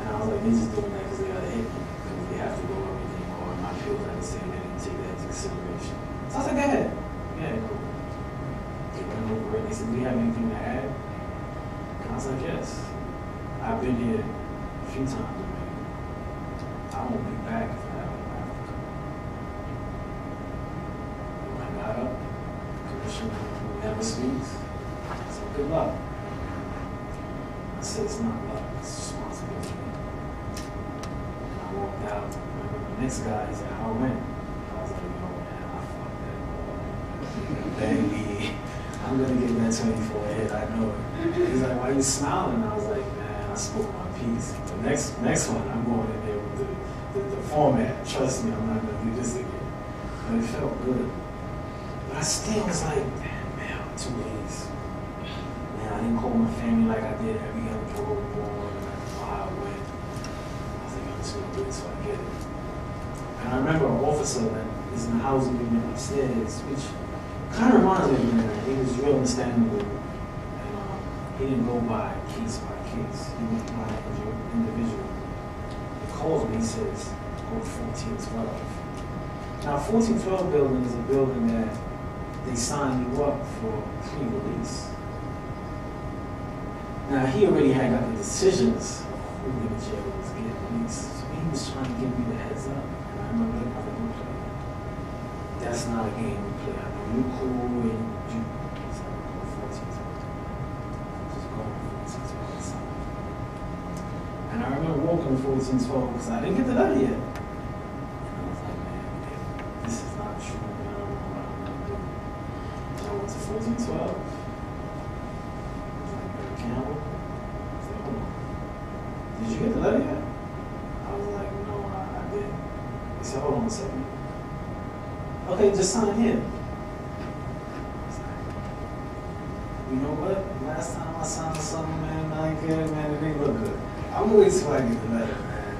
Speaker 2: And I was like, they just doing that because they gotta hit me, because they have to go over everything, or my had to say they didn't take that into consideration. So I was like, go ahead. Yeah, cool. They went over it, they said, do you have anything to add? And I was like, yes. I've been here a few times already. I won't be back if I haven't left. And when I got up, the commissioner who never speaks, so good luck. I said, it's not luck, it's responsibility. And I walked out, remember the next guy, he how it went? I was like, I I'm gonna get that 24 hit, I know it. He's like, why are you smiling? I was like, man, I spoke my piece. The next next one, I'm going in there with the, the, the format. Trust me, I'm not gonna do this again. But it felt good. But I still was like, damn, man, two days. Man, I didn't call my family like I did every other parole board, and I it went. I was like, I'm do it so I get it. And I remember an officer that is in the housing unit upstairs, which kind of reminds me of him. He was real understandable. And um, he didn't go by case by case. He went by individual-. He calls me, he says, go to 1412. Now, 1412 building is a building that they sign you up for pre-release. Now, he already had got the decisions of who in jail was getting released. So he was trying to give me the heads up. That's not a game we play. I know you cool and you. So I'm going 14 Just go 14 And I remember walking 14 because I didn't get the letter yet. And I was like, man, this is not true. Man. I don't know what I'm going to do. So I went to 1412. I was like, "Better Campbell? I said, hold on. Did you get the letter yet? I was like, no, I, I didn't. He said, hold on a second. Okay, just sign here. I was like, You know what? Last time I signed something, man, I ain't care, man, it didn't look good. I'm gonna wait till I get the letter, man.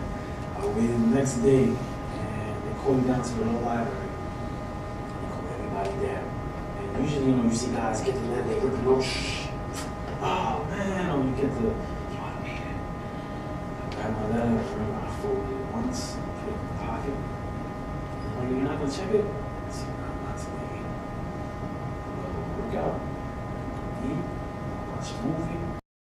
Speaker 2: I waited the next day, and they called me down to the little library. They called everybody down. And usually, you know, you see guys get the letter, they rip it off, shh. Oh, man,